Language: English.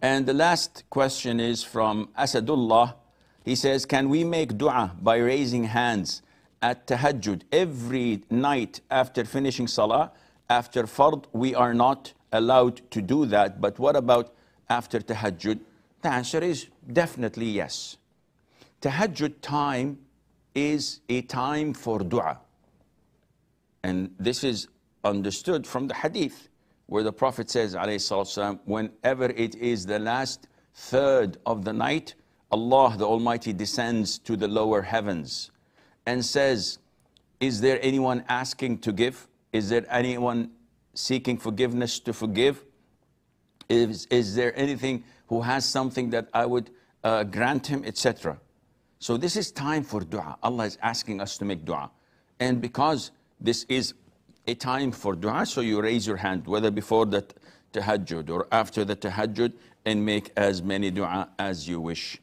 And the last question is from Asadullah. He says, Can we make dua by raising hands at tahajjud every night after finishing salah? After fard, we are not allowed to do that. But what about after tahajjud? The answer is definitely yes. Tahajjud time is a time for dua. And this is understood from the hadith where the Prophet says, والسلام, whenever it is the last third of the night, Allah the Almighty descends to the lower heavens and says, Is there anyone asking to give? Is there anyone seeking forgiveness to forgive? Is, is there anything who has something that I would uh, grant him, etc.? So this is time for dua. Allah is asking us to make dua. And because this is a time for dua, so you raise your hand, whether before the tahajjud or after the tahajjud, and make as many dua as you wish.